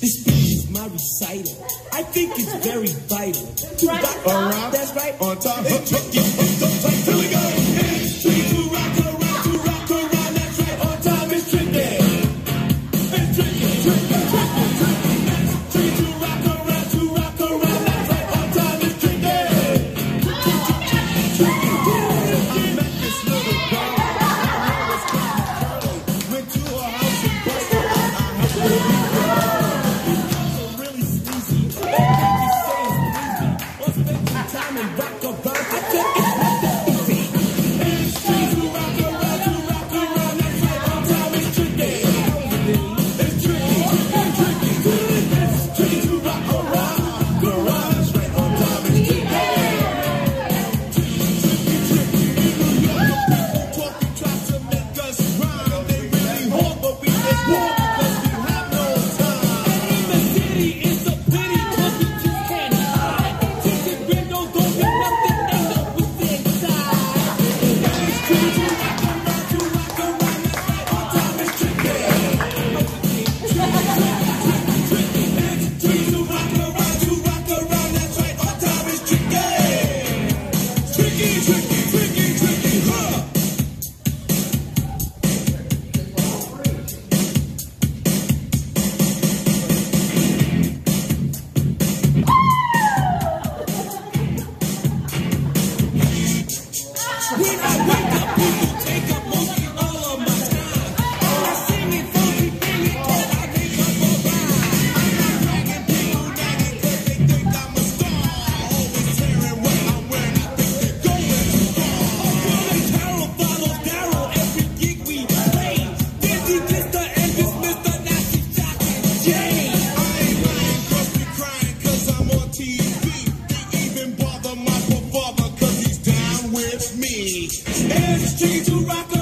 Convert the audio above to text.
This speech is my recital. I think it's very vital. To Right. Dr. Around. That's right. On top. Introduce rock up. When I wake up, people take up most of oh my time. I sing I. I'm not bragging, people they think I'm a star. Always tearing what I'm wearing, I think they're going carol, every gig we nasty. Yeah! It's time to rock